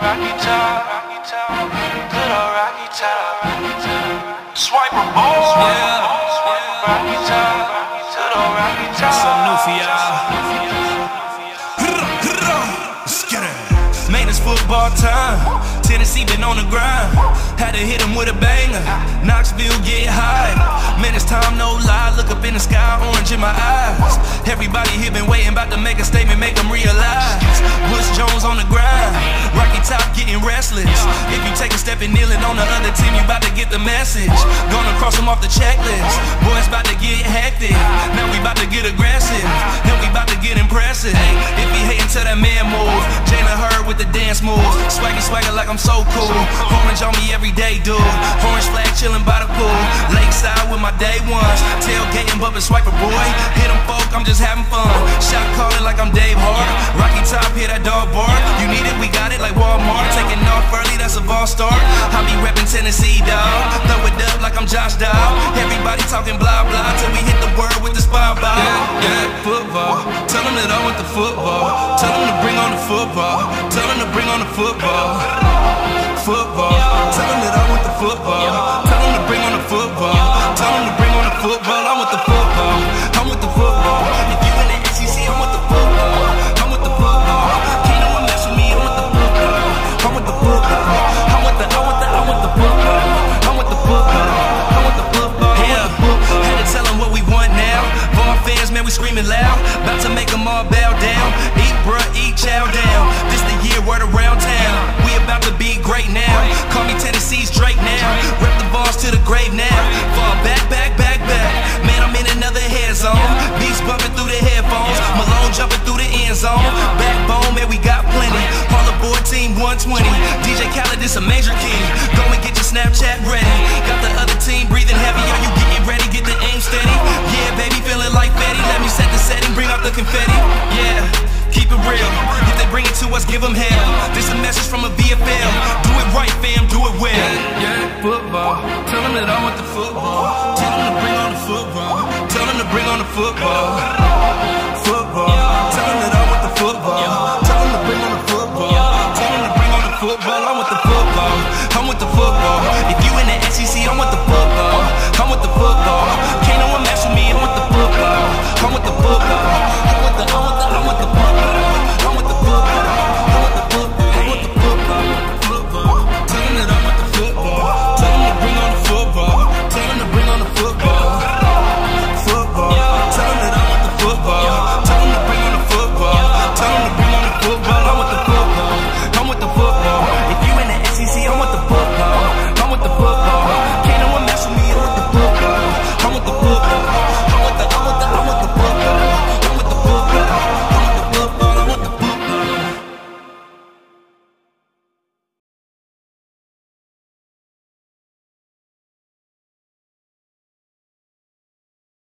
Rocky top, Rocky top, Rocky top. Swipe a Yeah. Rocky top, good old Rocky top. Something new for y'all. Man, it's football time. Tennessee been on the grind. Had to hit him with a banger. Knoxville get high. Man, it's time, no lie. Look up in the sky, orange in my eyes. Everybody here been waiting, about to make a statement, make them realize. Butch Jones on the grind. Rocky Top getting restless. If you take a step and kneeling on the other team, you about to get the message. Gonna cross them off the checklist. Boys about to get hectic. Now we about to get aggressive. And we about to get impressive. If he hating to that man move, Jalen Hurd with the dance moves. Swaggy swagger like I'm so cool. Orange on me every day, dude. Orange flag chilling by the pool. Lakeside my day ones. Tailgating, bumping swiper boy. Hit them folk, I'm just having fun. Shot calling like I'm Dave Hart. Rocky top, hear that dog bark. You need it, we got it like Walmart. Taking off early, that's a ball start. I be reppin' Tennessee, dog. Throw it up like I'm Josh Dobbs. Everybody talking blah blah till we hit the word with the spy ball. Yeah, yeah, football. Tell them that I want the football. Tell them to bring on the football. Tell them to bring on the. Football. Football. I want the football. If you in the SEC, I want the football. I want the football. Can't no one mess with me. I want the football. I want the football. I want the. I want the. I want the football. I want the football. I want the football. Yeah. Had to tell what we want now. Vol fans, man, we screaming loud. About to make them all bow down. Eat, bruh, eat, chow down. This the year word around town. We about to be great now. Call bumping through the headphones. Malone jumping through the end zone. Backbone, man, we got plenty. All aboard team 120. DJ Khaled is a major key. Go and get your Snapchat ready. Got the other team breathing heavy. Are you getting ready? Get the aim steady. Yeah, baby, feeling like Betty. Let me set the setting, bring out the confetti. Yeah. Keep it real. If they bring it to us, give them hell. This a message from a VFL. Do it right, fam. Do it well. Yeah, yeah, football. Tell them that I want the football. Tell them to bring on the football. Bring on the football. Football.